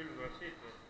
Bilbao City.